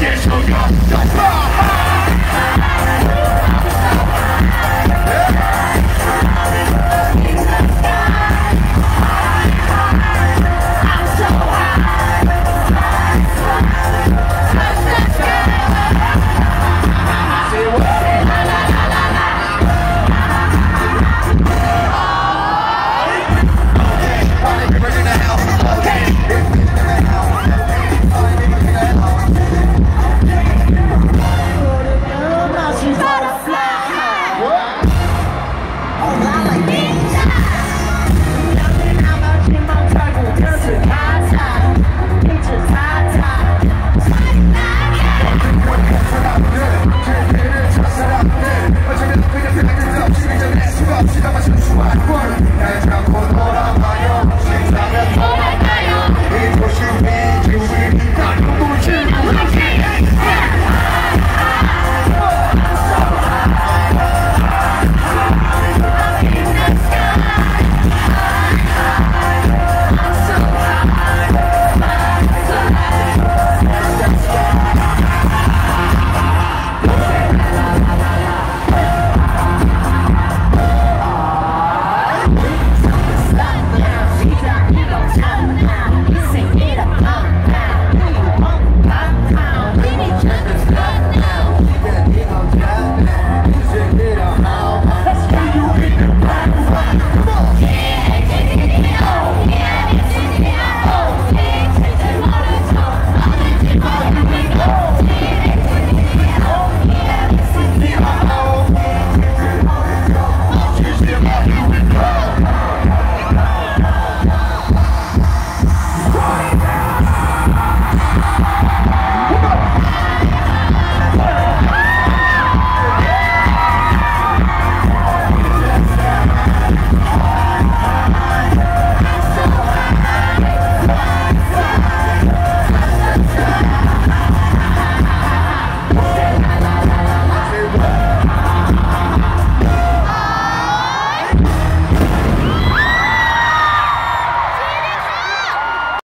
Yeah, yeah, yeah, yeah, Let's go.